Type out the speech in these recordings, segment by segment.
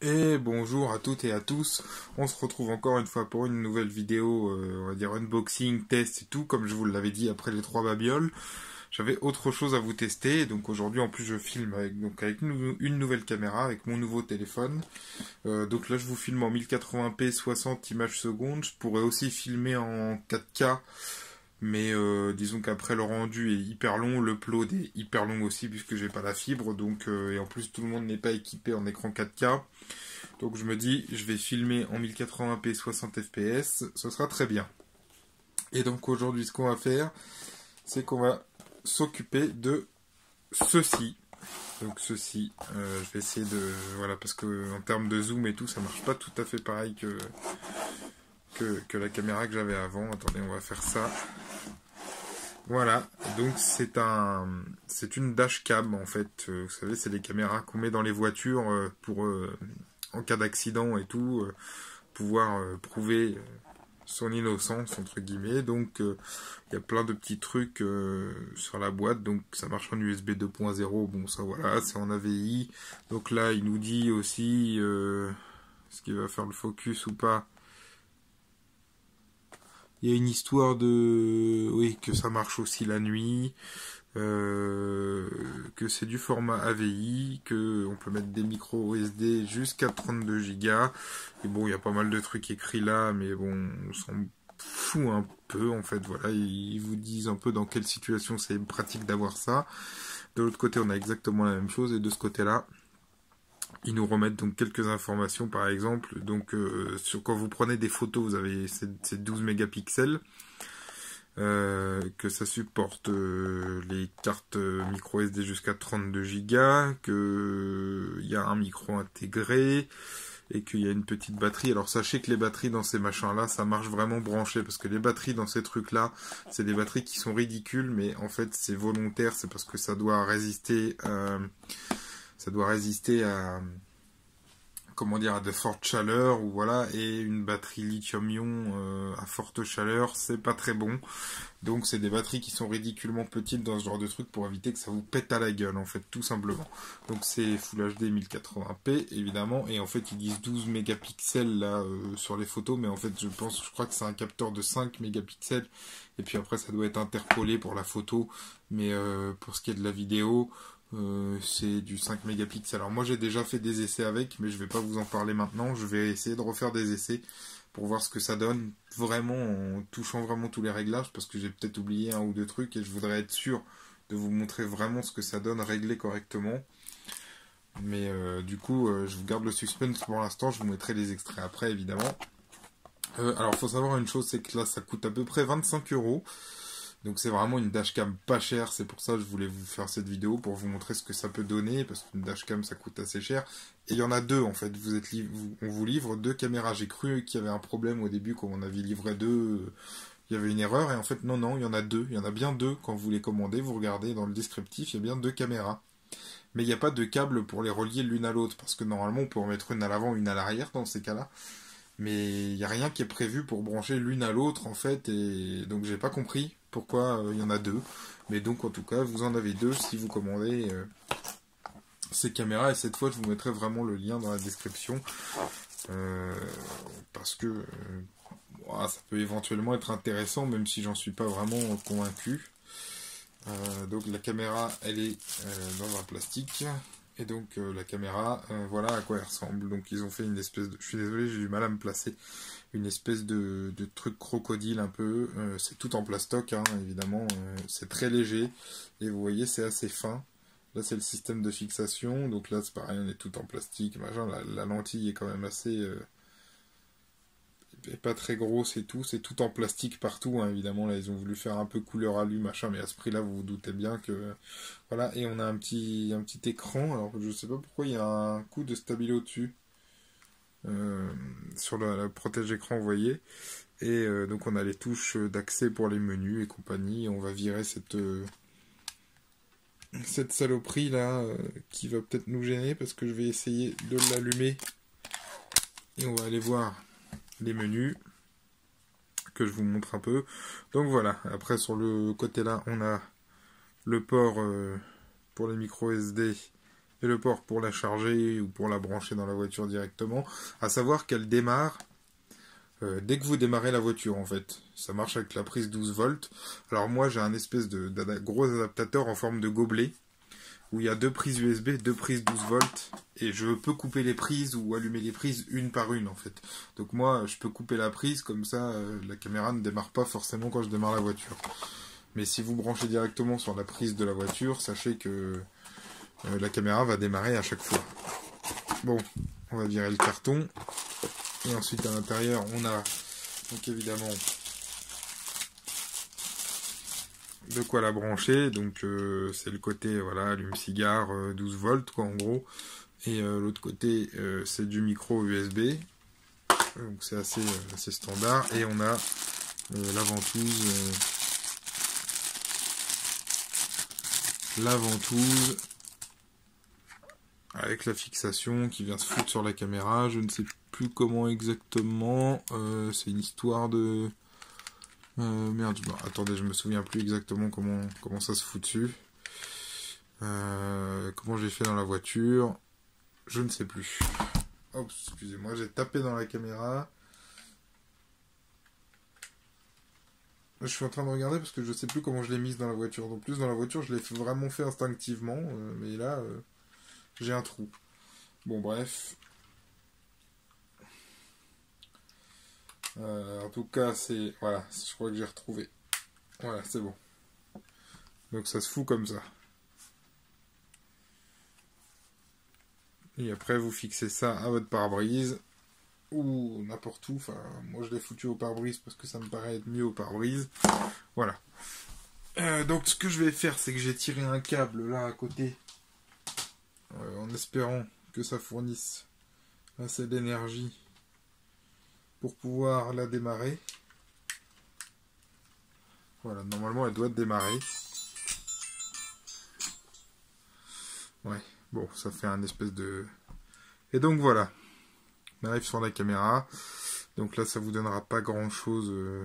Et bonjour à toutes et à tous, on se retrouve encore une fois pour une nouvelle vidéo, euh, on va dire unboxing, test et tout, comme je vous l'avais dit après les trois babioles. J'avais autre chose à vous tester, donc aujourd'hui en plus je filme avec, donc avec une, nouvelle caméra, avec mon nouveau téléphone. Euh, donc là je vous filme en 1080p 60 images secondes, je pourrais aussi filmer en 4K, mais euh, disons qu'après le rendu est hyper long, le upload est hyper long aussi puisque j'ai pas la fibre, donc euh, et en plus tout le monde n'est pas équipé en écran 4K. Donc je me dis je vais filmer en 1080p 60 fps, ce sera très bien. Et donc aujourd'hui ce qu'on va faire, c'est qu'on va s'occuper de ceci. Donc ceci, euh, je vais essayer de... Voilà, parce que en termes de zoom et tout, ça marche pas tout à fait pareil que, que, la caméra que j'avais avant. Attendez, on va faire ça. Voilà, donc c'est un, c'est une dashcam en fait. Euh, vous savez, c'est les caméras qu'on met dans les voitures euh, pour, en cas d'accident et tout, pouvoir prouver son innocence entre guillemets. Donc euh, il y a plein de petits trucs euh, sur la boîte. Donc ça marche en USB 2.0 bon ça voilà c'est en AVI donc là il nous dit aussi euh, ce qu'il va faire le focus ou pas? Il y a une histoire de oui que ça marche aussi la nuit euh, que c'est du format AVI, que on peut mettre des micros SD jusqu'à 32 Go. Et bon, il y a pas mal de trucs écrits là, mais bon, on s'en fout un peu en fait. Voilà, ils vous disent un peu dans quelle situation c'est pratique d'avoir ça. De l'autre côté, on a exactement la même chose, et de ce côté-là, ils nous remettent donc quelques informations, par exemple, donc euh, sur quand vous prenez des photos, vous avez ces 12 mégapixels. Euh, que ça supporte euh, les cartes micro SD jusqu'à 32 Go, que il y a un micro intégré et qu'il y a une petite batterie. Alors sachez que les batteries dans ces machins-là, ça marche vraiment branché parce que les batteries dans ces trucs-là, c'est des batteries qui sont ridicules, mais en fait c'est volontaire, c'est parce que ça doit résister, euh, ça doit résister à comment dire, à de fortes chaleurs, ou voilà, et une batterie lithium-ion euh, à forte chaleur, c'est pas très bon. Donc c'est des batteries qui sont ridiculement petites dans ce genre de truc pour éviter que ça vous pète à la gueule, en fait, tout simplement. Donc c'est Full HD 1080p, évidemment, et en fait ils disent 12 mégapixels là euh, sur les photos, mais en fait je pense, je crois que c'est un capteur de 5 mégapixels, et puis après ça doit être interpolé pour la photo, mais euh, pour ce qui est de la vidéo, euh, c'est du 5 mégapixels. Alors moi j'ai déjà fait des essais avec, mais je vais pas vous en parler maintenant. Je vais essayer de refaire des essais pour voir ce que ça donne, vraiment en touchant vraiment tous les réglages, parce que j'ai peut-être oublié un ou deux trucs et je voudrais être sûr de vous montrer vraiment ce que ça donne réglé correctement. Mais euh, du coup, euh, je vous garde le suspense pour l'instant, je vous mettrai les extraits après évidemment. alors faut savoir une chose, c'est que là ça coûte à peu près 25 euros. Donc c'est vraiment une dashcam pas chère, c'est pour ça que je voulais vous faire cette vidéo pour vous montrer ce que ça peut donner, parce qu'une dashcam ça coûte assez cher. Et il y en a deux en fait, on vous livre deux caméras. J'ai cru qu'il y avait un problème au début quand on avait livré deux, il y avait une erreur, et en fait non, non, il y en a deux, il y en a bien deux quand vous les commandez, vous regardez dans le descriptif, il y a bien deux caméras. Mais il n'y a pas de câble pour les relier l'une à l'autre, parce que normalement on peut en mettre une à l'avant, une à l'arrière dans ces cas-là. Mais il n'y a rien qui est prévu pour brancher l'une à l'autre en fait. Et donc j'ai pas compris pourquoi euh, il y en a deux. Mais donc en tout cas vous en avez deux si vous commandez euh, ces caméras. Et cette fois je vous mettrai vraiment le lien dans la description euh, parce que ça peut éventuellement être intéressant même si j'en suis pas vraiment convaincu. Donc la caméra elle est dans un plastique et donc euh, la caméra, euh, voilà à quoi elle ressemble. Donc ils ont fait une espèce de... Je suis désolé, j'ai du mal à me placer. Une espèce de, truc crocodile un peu. Euh, c'est tout en plastoc, hein, évidemment. c'est très léger. Et vous voyez, c'est assez fin. Là, c'est le système de fixation. Donc là, c'est pareil, on est tout en plastique. La, la, lentille est quand même assez pas très grosse et tout, c'est tout en plastique partout, hein, évidemment, là ils ont voulu faire un peu couleur alu, machin, mais à ce prix-là, vous vous doutez bien que... Voilà, et on a un petit, un petit écran, alors je sais pas pourquoi il y a un coup de stabilo dessus, euh, sur la, protège écran, vous voyez, et euh, donc on a les touches d'accès pour les menus et compagnie, on va virer cette... Euh, cette saloperie là qui va peut-être nous gêner parce que je vais essayer de l'allumer. Et on va aller voir les menus. que je vous montre un peu. Donc voilà, après sur le côté là, on a le port pour les micro SD et le port pour la charger ou pour la brancher dans la voiture directement. À savoir qu'elle démarre euh, dès que vous démarrez la voiture en fait. Ça marche avec la prise 12 volts. Alors moi j'ai un espèce de, gros adaptateur en forme de gobelet où il y a deux prises USB, deux prises 12 volts et je peux couper les prises ou allumer les prises une par une en fait. Donc moi je peux couper la prise comme ça euh, la caméra ne démarre pas forcément quand je démarre la voiture. Mais si vous branchez directement sur la prise de la voiture, sachez que euh, la caméra va démarrer à chaque fois. Bon, on va virer le carton. Et ensuite à l'intérieur, on a donc évidemment de quoi la brancher. Donc euh, c'est le côté voilà, allume-cigare 12 euh, volts quoi en gros. Et l'autre côté c'est du micro USB. Donc c'est assez, assez standard. Et on a la ventouse. la ventouse avec la fixation qui vient se foutre sur la caméra. Je ne sais plus comment exactement. Euh, c'est une histoire de... Euh, merde, attendez, je me souviens plus exactement comment, comment ça se fout dessus. Euh, comment j'ai fait dans la voiture. Je ne sais plus. Oups, excusez-moi, j'ai tapé dans la caméra. Je suis en train de regarder parce que je ne sais plus comment je l'ai mise dans la voiture. En plus, dans la voiture, je l'ai vraiment fait instinctivement. mais là, j'ai un trou. Bon, bref. Euh, en tout cas, c'est... Voilà, je crois que j'ai retrouvé. Voilà, c'est bon. Donc ça se fout comme ça. Et après, vous fixez ça à votre pare-brise. Ou n'importe où. Enfin, moi je l'ai foutu au pare-brise parce que ça me paraît être mieux au pare-brise. Voilà. Euh, donc ce que je vais faire, c'est que j'ai tiré un câble là à côté euh, en espérant que ça fournisse assez d'énergie pour pouvoir la démarrer. Voilà, normalement elle doit démarrer. Ouais, bon, ça fait un espèce de... Et donc voilà, on arrive sur la caméra. Donc là, ça vous donnera pas grand chose euh,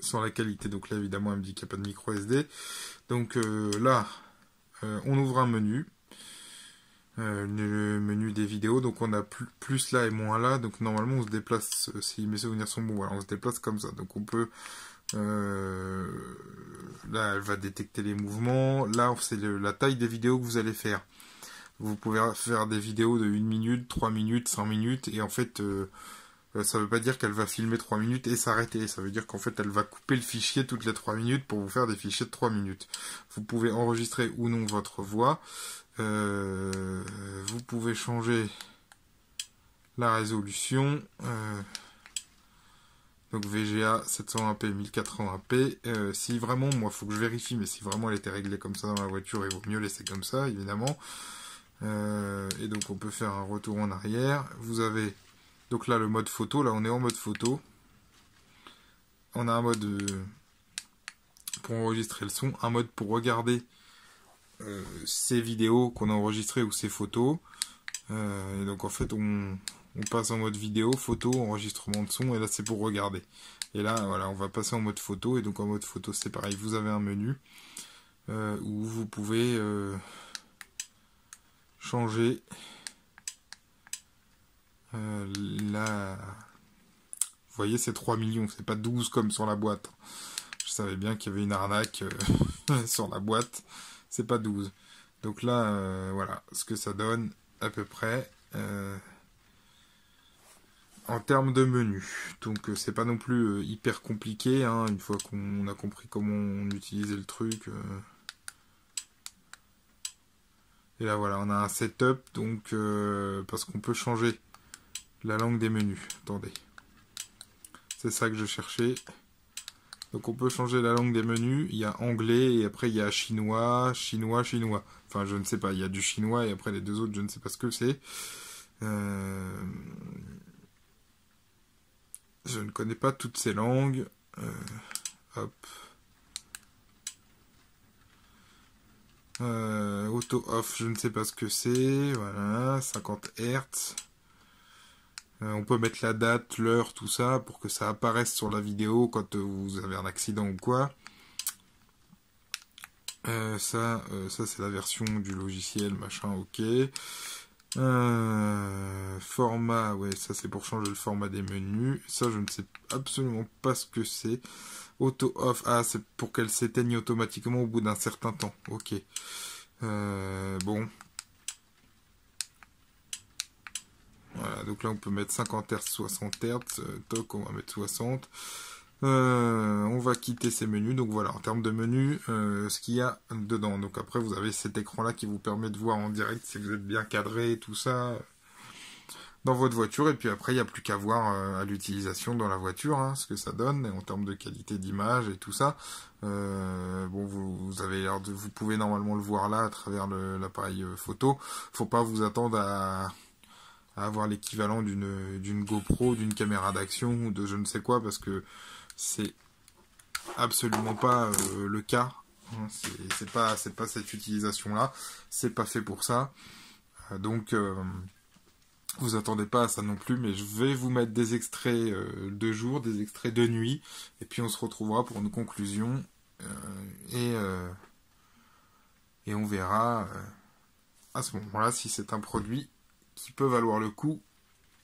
sur la qualité. Donc là, évidemment, elle me dit qu'il n'y a pas de micro SD. Donc euh, là, euh, on ouvre un menu. Euh, le menu des vidéos, donc on a plus, là et moins là, donc normalement on se déplace, euh, si mes souvenirs sont bons, voilà, on se déplace comme ça, donc on peut, là elle va détecter les mouvements, là c'est la taille des vidéos que vous allez faire, vous pouvez faire des vidéos de 1 minute, 3 minutes, 5 minutes, et en fait ça veut pas dire qu'elle va filmer 3 minutes et s'arrêter. Ça veut dire qu'en fait, elle va couper le fichier toutes les 3 minutes pour vous faire des fichiers de 3 minutes. Vous pouvez enregistrer ou non votre voix. Euh, vous pouvez changer la résolution. Euh, donc VGA 720p, 1080p. Euh, si vraiment, moi, faut que je vérifie, mais si vraiment elle était réglée comme ça dans la voiture, il vaut mieux laisser comme ça, évidemment. et donc on peut faire un retour en arrière. Vous avez donc là, le mode photo, là on est en mode photo. On a un mode euh, pour enregistrer le son, un mode pour regarder euh, ces vidéos qu'on a enregistrées ou ces photos. Euh, et donc en fait, on, passe en mode vidéo, photo, enregistrement de son, et là c'est pour regarder. Et là, voilà, on va passer en mode photo, et donc en mode photo c'est pareil, vous avez un menu où vous pouvez changer euh, là, vous voyez, c'est 3 millions, c'est pas 12 comme sur la boîte. Je savais bien qu'il y avait une arnaque euh, sur la boîte, c'est pas 12. Donc là, euh, voilà ce que ça donne à peu près en termes de menu. Donc c'est pas non plus hyper compliqué, hein, une fois qu'on a compris comment on utilisait le truc. Et là voilà, on a un setup, donc parce qu'on peut changer la langue des menus. Attendez. C'est ça que je cherchais. Donc on peut changer la langue des menus. Il y a anglais et après il y a chinois, chinois, chinois. Enfin je ne sais pas. Il y a du chinois et après les deux autres je ne sais pas ce que c'est. Euh, je ne connais pas toutes ces langues. Euh, hop. Euh, auto off, je ne sais pas ce que c'est. Voilà, 50 Hz. On peut mettre la date, l'heure, tout ça, pour que ça apparaisse sur la vidéo quand vous avez un accident ou quoi. ça, ça c'est la version du logiciel, machin, ok. format, ouais, ça c'est pour changer le format des menus. Ça, je ne sais absolument pas ce que c'est. Auto off, ah, c'est pour qu'elle s'éteigne automatiquement au bout d'un certain temps. Ok. Euh, bon. Donc là on peut mettre 50 Hz, 60 Hz. toc, on va mettre 60. Euh, on va quitter ces menus. Donc voilà, en termes de menus, euh, ce qu'il y a dedans. Donc après, vous avez cet écran-là qui vous permet de voir en direct si vous êtes bien cadré et tout ça dans votre voiture. Et puis après, il n'y a plus qu'à voir euh, à l'utilisation dans la voiture hein, ce que ça donne en termes de qualité d'image et tout ça. Euh, bon, vous, avez l'air de, vous pouvez normalement le voir là à travers l'appareil euh, photo. Faut pas vous attendre à, avoir l'équivalent d'une GoPro, d'une caméra d'action ou de je ne sais quoi parce que c'est absolument pas le cas. Hein. C'est pas pas cette utilisation là. C'est pas fait pour ça. Donc vous attendez pas à ça non plus, mais je vais vous mettre des extraits euh, de jour, des extraits de nuit, et puis on se retrouvera pour une conclusion, euh, et, euh, et on verra à ce moment-là si c'est un produit qui peut valoir le coup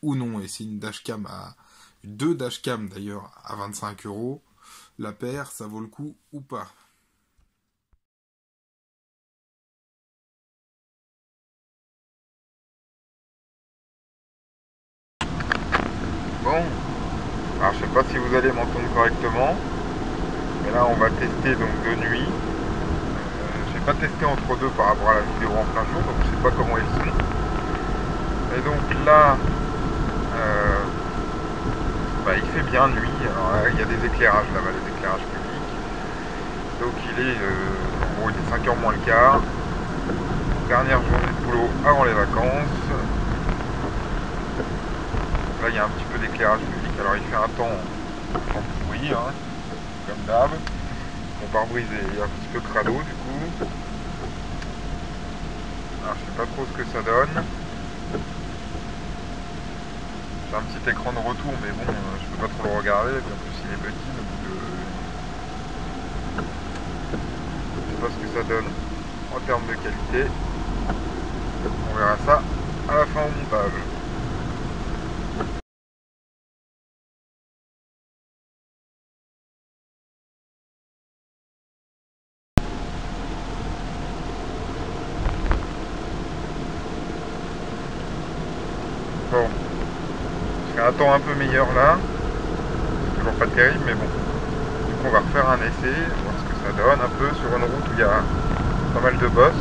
ou non, et si une dashcam à deux dashcam d'ailleurs à 25 euros, la paire, ça vaut le coup ou pas? Bon, alors je sais pas si vous allez m'entendre correctement, mais là on va tester donc de nuit. Euh, j'ai pas testé entre deux par rapport à la vidéo en plein jour, donc je sais pas comment ils sont. Et donc là, euh, bah, il fait bien nuit. Alors il y a des éclairages là-bas, des éclairages publics. Donc il est, euh, il est 5h moins le quart. Dernière journée de boulot avant les vacances. Là, il y a un petit peu d'éclairage public. Alors, il fait un temps en bruit, hein, comme d'hab. Mon pare-brise est un petit peu crado, du coup. Alors, je sais pas trop ce que ça donne. J'ai un petit écran de retour, mais bon, euh, je peux pas trop le regarder. En plus, il est petit, donc euh, je sais pas ce que ça donne en termes de qualité. On verra ça à la fin au montage. Un temps un peu meilleur là. Toujours pas terrible, mais bon. Donc on va refaire un essai, voir ce que ça donne un peu sur une route où il y a pas mal de bosses.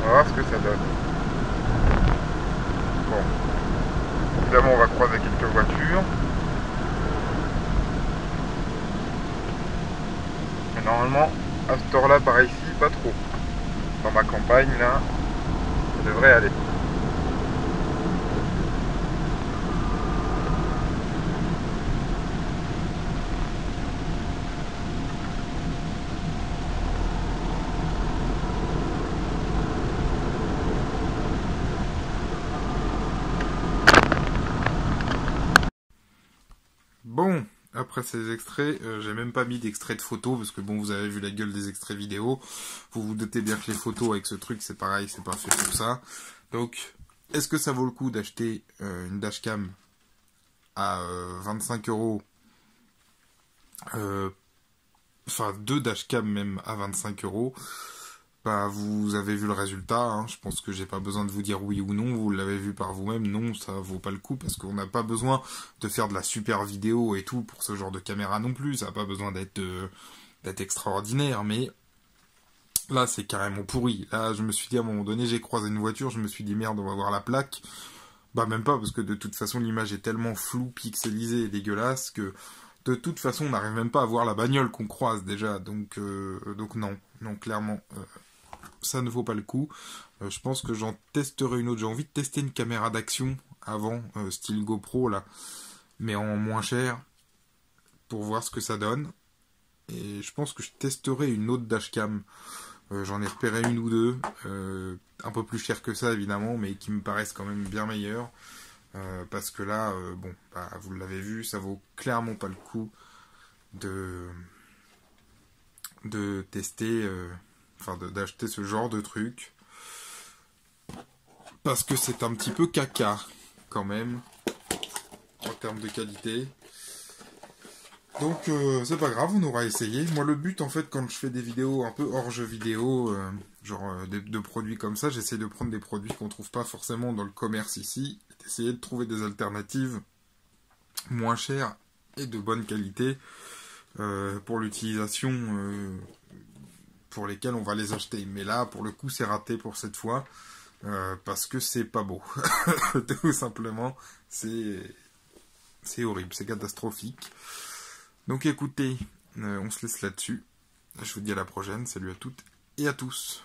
On va voir ce que ça donne. Bon. Évidemment, on va croiser quelques voitures. Mais normalement, à ce heure-là, par ici, pas trop ma campagne là, ça devrait aller. Bon, après ces extraits, euh, j'ai même pas mis d'extraits de photos parce que bon, vous avez vu la gueule des extraits vidéo. Vous vous doutez bien que les photos avec ce truc, c'est pareil, c'est pas fait pour ça. Donc, est-ce que ça vaut le coup d'acheter euh, une dashcam à 25 euh, euros Enfin, deux dashcams même à 25 euros? Bah, vous avez vu le résultat. Hein. Je pense que j'ai pas besoin de vous dire oui ou non. Vous l'avez vu par vous-même. Non, ça vaut pas le coup parce qu'on n'a pas besoin de faire de la super vidéo et tout pour ce genre de caméra non plus. Ça n'a pas besoin d'être euh, d'être extraordinaire. Mais là, c'est carrément pourri. Là, je me suis dit à un moment donné, j'ai croisé une voiture. Je me suis dit merde, on va voir la plaque. Bah même pas parce que de toute façon l'image est tellement floue, pixelisée et dégueulasse que de toute façon on n'arrive même pas à voir la bagnole qu'on croise déjà. Donc euh, non, non clairement. Euh, ça ne vaut pas le coup. Euh, je pense que j'en testerai une autre. J'ai envie de tester une caméra d'action avant, euh, style GoPro là, mais en moins cher, pour voir ce que ça donne. Et je pense que je testerai une autre dashcam J'en ai repéré une ou deux, un peu plus cher que ça évidemment, mais qui me paraissent quand même bien meilleures. parce que là, bon, bah, vous l'avez vu, ça vaut clairement pas le coup de tester, enfin d'acheter ce genre de truc. Parce que c'est un petit peu caca, quand même, en termes de qualité. Donc euh, c'est pas grave, on aura essayé. Moi le but en fait quand je fais des vidéos un peu hors jeu vidéo, euh, genre euh, de, produits comme ça, j'essaie de prendre des produits qu'on trouve pas forcément dans le commerce ici, d'essayer de trouver des alternatives moins chères et de bonne qualité pour l'utilisation pour lesquelles on va les acheter. Mais là pour le coup c'est raté pour cette fois. parce que c'est pas beau. Tout simplement, c'est c'est horrible, c'est catastrophique. Donc écoutez, euh, on se laisse là-dessus. Je vous dis à la prochaine. Salut à toutes et à tous.